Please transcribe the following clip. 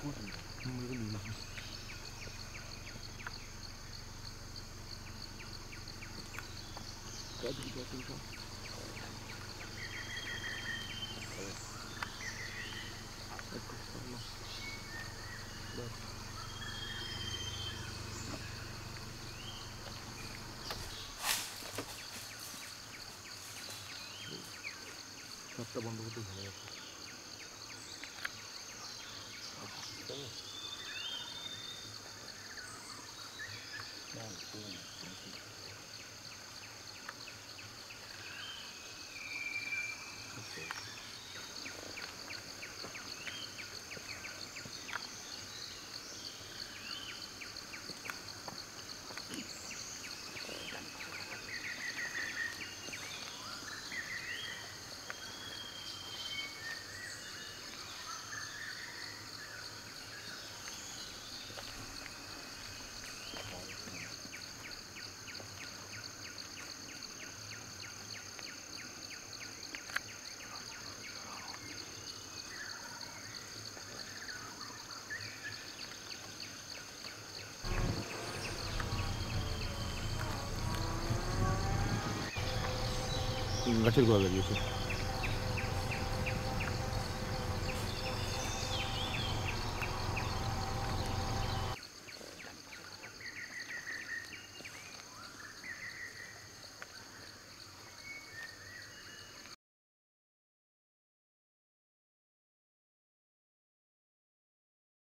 구워줍니다. 음, 이건 이거지. 까지기도 하니까. 잡다 보면 그것도 되네. 같이 들고 가 लचर को लगी